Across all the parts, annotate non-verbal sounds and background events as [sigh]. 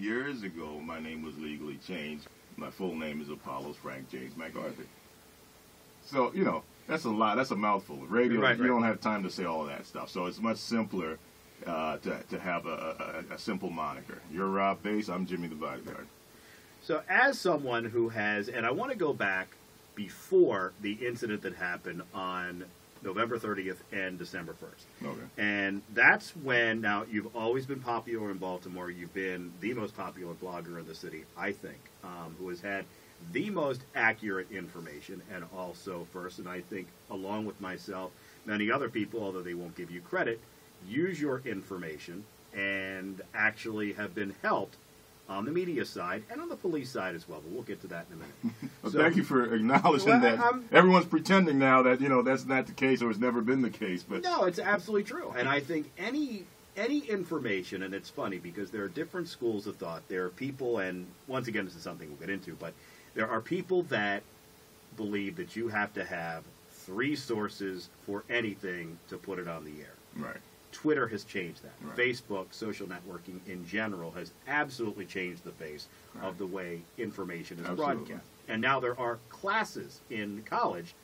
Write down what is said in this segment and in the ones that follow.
Years ago, my name was legally changed. My full name is Apollos Frank James MacArthur. So, you know, that's a lot. That's a mouthful. Radio, Right, you right. don't have time to say all that stuff. So it's much simpler uh, to, to have a, a, a simple moniker. You're Rob Base. I'm Jimmy the Bodyguard. So, as someone who has, and I want to go back before the incident that happened on November 30th and December 1st. Okay. And that's when, now, you've always been popular in Baltimore. You've been the most popular blogger in the city, I think, um, who has had the most accurate information and also first. And I think, along with myself, many other people, although they won't give you credit, use your information and actually have been helped on the media side and on the police side as well. But we'll get to that in a minute. [laughs] Well, So- thank you for acknowledging Well, that. I'm- Everyone's pretending now that you know that's not the case or it's never been the case. But No, it's absolutely true. And I think any any information, and it's funny because there are different schools of thought. There are people, and once again, this is something we'll get into, but there are people that believe that you have to have three sources for anything to put it on the air. right, Twitter has changed that. Right. Facebook, social networking in general, has absolutely changed the face Right. of the way information is Absolutely. broadcast. And now there are classes in college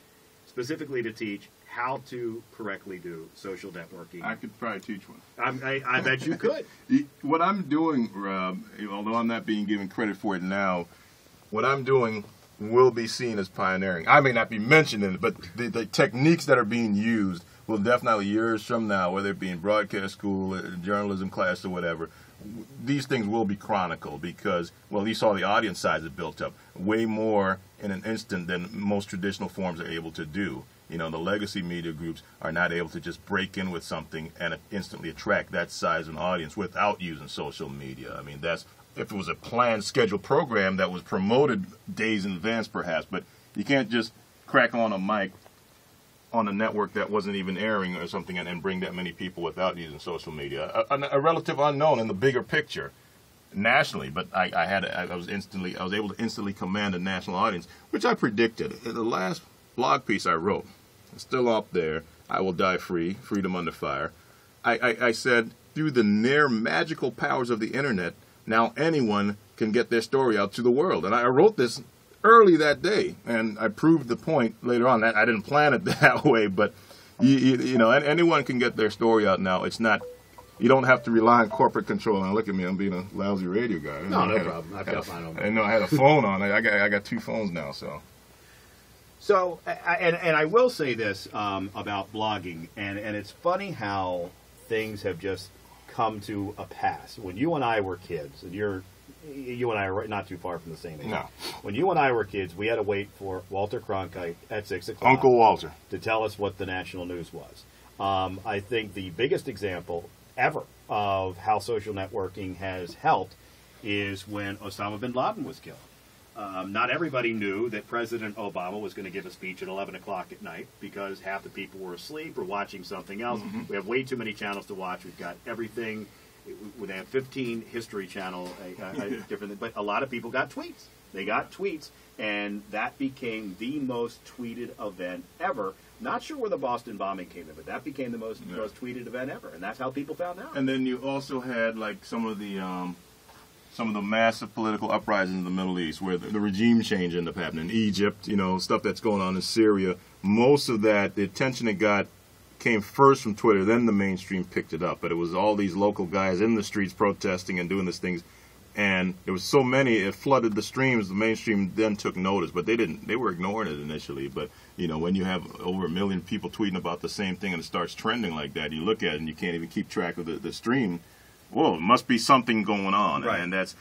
specifically to teach how to correctly do social networking. I could probably teach one. I, I bet you could. [laughs] What I'm doing, Rob, although I'm not being given credit for it now, what I'm doing will be seen as pioneering. I may not be mentioned in it, but the, the techniques that are being used will definitely years from now, whether it be in broadcast school, uh, journalism class, or whatever, these things will be chronicled because, well, you saw the audience size it built up way more in an instant than most traditional forms are able to do. You know, the legacy media groups are not able to just break in with something and instantly attract that size of an audience without using social media. I mean, that's if it was a planned, scheduled program that was promoted days in advance, perhaps. But you can't just crack on a mic on a network that wasn't even airing or something and, and bring that many people without using social media. A, a, a relative unknown in the bigger picture nationally, but I, I had I was instantly I was able to instantly command a national audience, which I predicted. In the last blog piece I wrote, still up there. I will die free, freedom under fire. I, I, I said through the near magical powers of the internet, now anyone can get their story out to the world, and I wrote this early that day, and I proved the point later on. That I didn't plan it [laughs] that way, but you, you, you know, anyone can get their story out now. It's not you don't have to rely on corporate control. And look at me, I'm being a lousy radio guy. No, I no had a- problem. I've got mine on. I know I had a phone on. I I got I got two phones now, so So, I- I- and, and I will say this um, about blogging, and, and it's funny how things have just come to a pass. When you and I were kids, and you're, you and I are not too far from the same age. No. When you and I were kids, we had to wait for Walter Cronkite at six o'clock Uncle Walter. to tell us what the national news was. Um, I think the biggest example ever of how social networking has helped is when Osama bin Laden was killed. Um, not everybody knew that President Obama was going to give a speech at 11 o'clock at night because half the people were asleep or watching something else. We have way too many channels to watch. We've got everything. We have 15 History Channel, uh, different, but a lot of people got tweets. They got tweets, and that became the most tweeted event ever. Not sure where the Boston bombing came in, but that became the most Yeah. most tweeted event ever, and that's how people found out. And then you also had like some of the um, some of the massive political uprisings in the Middle East, where the, the regime change ended up happening. In Egypt, you know, stuff that's going on in Syria. Most of that, the attention it got came first from Twitter, then the mainstream picked it up. But it was all these local guys in the streets protesting and doing these things, and there was so many it flooded the streams. The mainstream then took notice, but they didn't. They were ignoring it initially. But you know, when you have over a million people tweeting about the same thing and it starts trending like that, you look at it and you can't even keep track of the, the stream. Whoa, it must be something going on, Right. and that's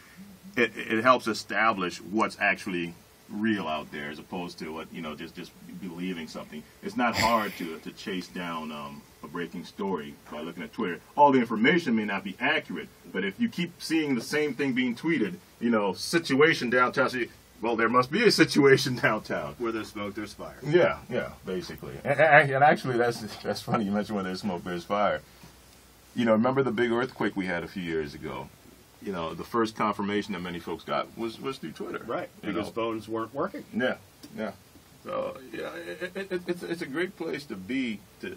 it. It helps establish what's actually real out there, as opposed to what you know, just just believing something. It's not hard to to chase down um, a breaking story by looking at Twitter. All the information may not be accurate, but if you keep seeing the same thing being tweeted, you know, situation downtown. So you, well, there must be a situation [laughs] downtown. Where there's smoke, there's fire. Yeah, yeah, basically. And, and actually, that's [laughs] that's funny. You mentioned when there's smoke, there's fire. You know, remember the big earthquake we had a few years ago? You know, the first confirmation that many folks got was was through Twitter. Right, because know? phones weren't working. Yeah, yeah. So yeah, it, it, it, it's it's a great place to be to,